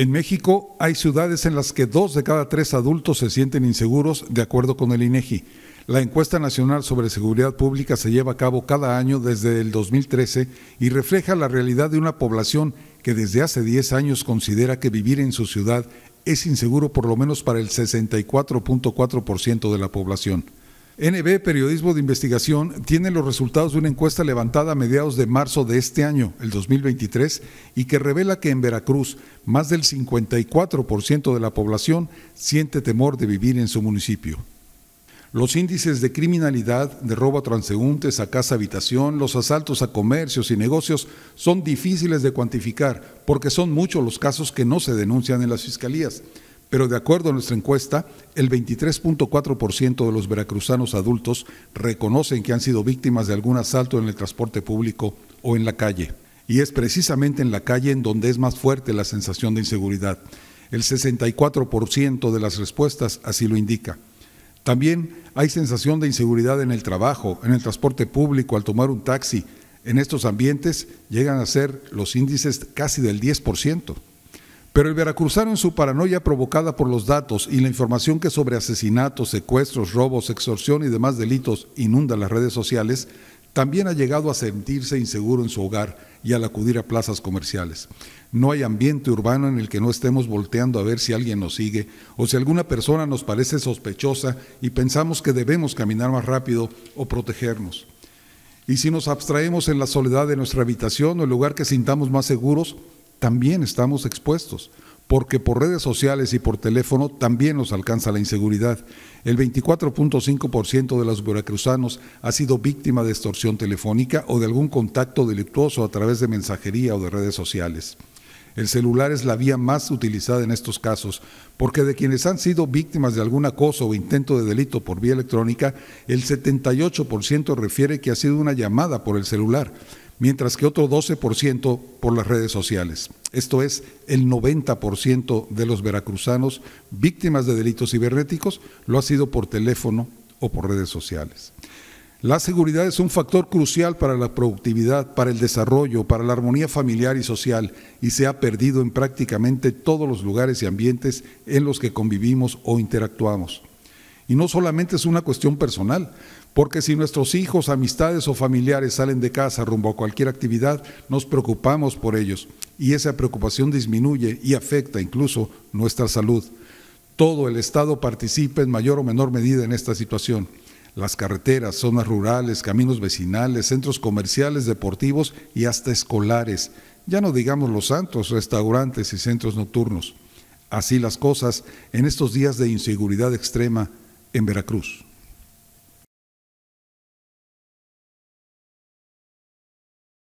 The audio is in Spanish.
En México hay ciudades en las que dos de cada tres adultos se sienten inseguros, de acuerdo con el INEGI. La encuesta nacional sobre seguridad pública se lleva a cabo cada año desde el 2013 y refleja la realidad de una población que desde hace 10 años considera que vivir en su ciudad es inseguro por lo menos para el 64.4% de la población. NB Periodismo de Investigación tiene los resultados de una encuesta levantada a mediados de marzo de este año, el 2023, y que revela que en Veracruz más del 54% de la población siente temor de vivir en su municipio. Los índices de criminalidad, de robo a transeúntes, a casa habitación, los asaltos a comercios y negocios son difíciles de cuantificar porque son muchos los casos que no se denuncian en las fiscalías pero de acuerdo a nuestra encuesta, el 23.4% de los veracruzanos adultos reconocen que han sido víctimas de algún asalto en el transporte público o en la calle. Y es precisamente en la calle en donde es más fuerte la sensación de inseguridad. El 64% de las respuestas así lo indica. También hay sensación de inseguridad en el trabajo, en el transporte público, al tomar un taxi. En estos ambientes llegan a ser los índices casi del 10%. Pero el veracruzano en su paranoia provocada por los datos y la información que sobre asesinatos, secuestros, robos, extorsión y demás delitos inunda las redes sociales, también ha llegado a sentirse inseguro en su hogar y al acudir a plazas comerciales. No hay ambiente urbano en el que no estemos volteando a ver si alguien nos sigue o si alguna persona nos parece sospechosa y pensamos que debemos caminar más rápido o protegernos. Y si nos abstraemos en la soledad de nuestra habitación o el lugar que sintamos más seguros, también estamos expuestos, porque por redes sociales y por teléfono también nos alcanza la inseguridad. El 24.5% de los veracruzanos ha sido víctima de extorsión telefónica o de algún contacto delictuoso a través de mensajería o de redes sociales. El celular es la vía más utilizada en estos casos, porque de quienes han sido víctimas de algún acoso o intento de delito por vía electrónica, el 78% refiere que ha sido una llamada por el celular, mientras que otro 12% por las redes sociales. Esto es, el 90% de los veracruzanos víctimas de delitos cibernéticos lo ha sido por teléfono o por redes sociales. La seguridad es un factor crucial para la productividad, para el desarrollo, para la armonía familiar y social y se ha perdido en prácticamente todos los lugares y ambientes en los que convivimos o interactuamos. Y no solamente es una cuestión personal, porque si nuestros hijos, amistades o familiares salen de casa rumbo a cualquier actividad, nos preocupamos por ellos y esa preocupación disminuye y afecta incluso nuestra salud. Todo el Estado participa en mayor o menor medida en esta situación. Las carreteras, zonas rurales, caminos vecinales, centros comerciales, deportivos y hasta escolares. Ya no digamos los santos, restaurantes y centros nocturnos. Así las cosas en estos días de inseguridad extrema en Veracruz.